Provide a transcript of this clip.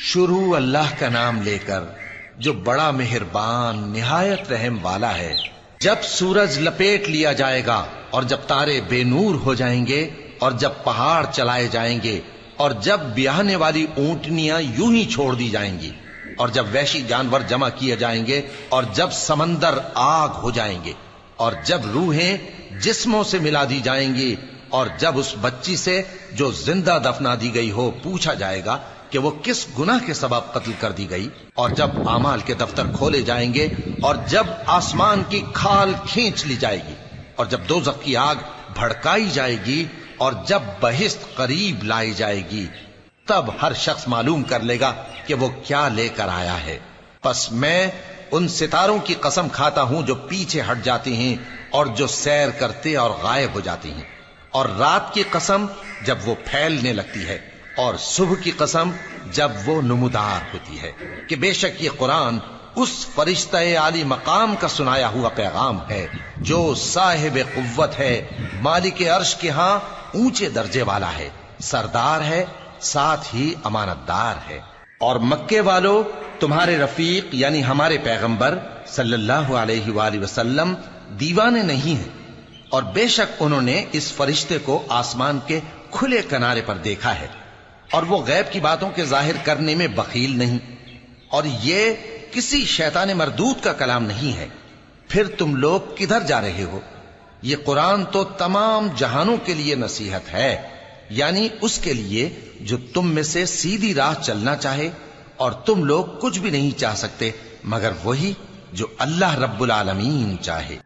شروع اللہ کا نام لے کر جو بڑا مہربان، نہایت رحم والا ہے۔ جب سورج لپیٹ لیا جائے گا اور جب تارے بے نور ہو جائیں گے اور جب پہاڑ چلائے جائیں گے اور جب بیاہنے والی اونٹنیاں یوں ہی چھوڑ دی جائیں گی اور جب وحشی جانور جمع کیے جائیں گے اور جب سمندر آگ ہو جائیں گے اور جب روحیں جسموں سے ملا دی جائیں گی اور جب اس بچی سے جو زندہ دفنا دی گئی ہو پوچھا جائے گا کہ وہ کس گناہ کے سبب قتل کر دی گئی اور جب امال کے دفتر کھولے جائیں گے اور جب آسمان کی کھال کھینچ لی جائے گی اور جب دو کی آگ بھڑکائی جائے گی اور جب بہست قریب لائی جائے گی، تب ہر شخص معلوم کر لے گا کہ وہ کیا لے کر آیا ہے۔ پس میں ان ستاروں کی قسم کھاتا ہوں جو پیچھے ہٹ جاتی ہیں اور جو سیر کرتے اور غائب ہو جاتی ہیں۔ اور رات کی قسم جب وہ پھیلنے لگتی ہے۔ اور صبح کی قسم جب وہ نمودار ہوتی ہے کہ بے شک یہ قرآن اس فرشتہ عالی مقام کا سنایا ہوا پیغام ہے جو صاحب قوت ہے، مالک عرش کے ہاں اونچے درجے والا ہے، سردار ہے، ساتھ ہی امانت دار ہے۔ اور مکے والو، تمہارے رفیق یعنی ہمارے پیغمبر صلی اللہ علیہ وآلہ وسلم دیوانے نہیں ہیں۔ اور بے شک انہوں نے اس فرشتے کو آسمان کے کھلے کنارے پر دیکھا ہے۔ اور وہ غیب کی باتوں کے ظاہر کرنے میں بخیل نہیں۔ اور یہ کسی شیطان مردود کا کلام نہیں ہے۔ پھر تم لوگ کدھر جا رہے ہو؟ یہ قرآن تو تمام جہانوں کے لیے نصیحت ہے یعنی اس کے لیے جو تم میں سے سیدھی راہ چلنا چاہے، اور تم لوگ کچھ بھی نہیں چاہ سکتے، مگر وہی جو اللہ رب العالمین چاہے۔